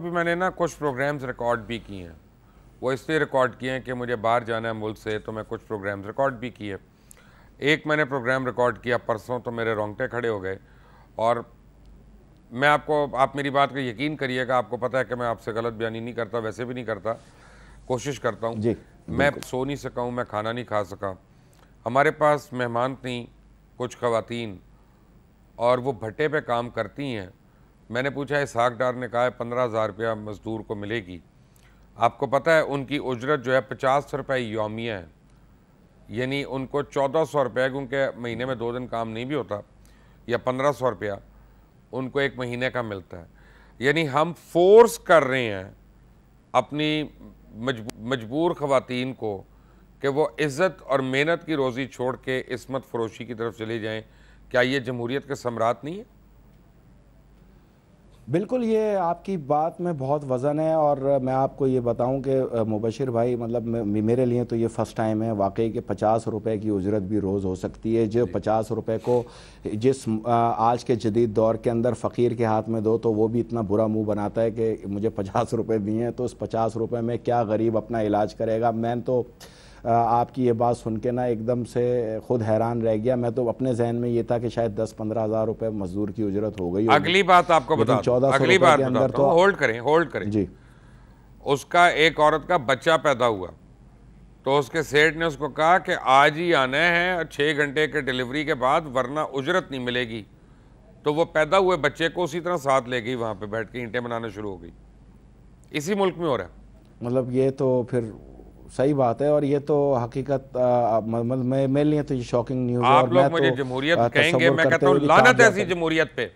अभी मैंने ना कुछ प्रोग्राम्स रिकॉर्ड भी किए हैं। वो इसलिए रिकॉर्ड किए हैं कि मुझे बाहर जाना है मुल्क से तो मैं कुछ प्रोग्राम्स रिकॉर्ड भी किए एक मैंने प्रोग्राम रिकॉर्ड किया परसों तो मेरे रोंगटे खड़े हो गए। और मैं आपको आप मेरी बात का यकीन करिएगा आपको पता है कि मैं आपसे गलत बयानी नहीं करता वैसे भी नहीं करता। कोशिश करता हूँ। मैं सो नहीं सका हूँ मैं खाना नहीं खा सका। हमारे पास मेहमान थी कुछ खातन और वो भट्टे पे काम करती हैं। मैंने पूछा इसाक डार ने कहा है, पंद्रह हज़ार रुपया मज़दूर को मिलेगी। आपको पता है, उनकी उजरत जो है पचास रुपये योमिया है। यानी उनको चौदह सौ रुपये, क्योंकि महीने में दो दिन काम नहीं भी होता, या पंद्रह सौ रुपया, उनको एक महीने का मिलता है। यानी हम फोर्स कर रहे हैं अपनी मजबूर ख़वातीन को कि वो इज़्ज़त और मेहनत की रोज़ी छोड़ के इसमत फरोशी की तरफ़ चले जाएँ। क्या ये जमहूरीत के सम्राट नहीं है? बिल्कुल ये आपकी बात में बहुत वज़न है और मैं आपको ये बताऊँ कि मुबशर भाई मतलब मेरे लिए तो ये फ़र्स्ट टाइम है। वाकई कि पचास रुपए की उजरत भी रोज़ हो सकती है। जो पचास रुपए को जिस आज के जदीद दौर के अंदर फ़कीर के हाथ में दो तो वो भी इतना बुरा मुँह बनाता है कि मुझे पचास रुपये दिए हैं तो उस पचास रुपये में क्या गरीब अपना इलाज करेगा? मैं तो आपकी ये बात सुन के ना एकदम से खुद हैरान रह गया। मैं तो अपने जहन में ये था कि शायद दस पंद्रह हज़ार रुपए मजदूर की उजरत हो गई अगली बात आपको बता चौदह अगली बात अंदर तो होल्ड करें होल्ड करें। जी। उसका एक औरत का बच्चा पैदा हुआ। तो उसके सेठ ने उसको कहा कि आज ही आना है और छः घंटे के डिलीवरी के बाद वरना उजरत नहीं मिलेगी। तो वो पैदा हुए बच्चे को उसी तरह साथ ले गई वहाँ पे बैठ के ईंटें बनाना शुरू हो गई। इसी मुल्क में हो रहा है। मतलब ये तो फिर सही बात है और ये तो हकीकत मतलब मेरे लिए तो ये शॉकिंग न्यूज़ आप लोग मुझे तो, जमहूरियत कहेंगे मैं कहता हूँ लानत ऐसी जमहूरियत पे।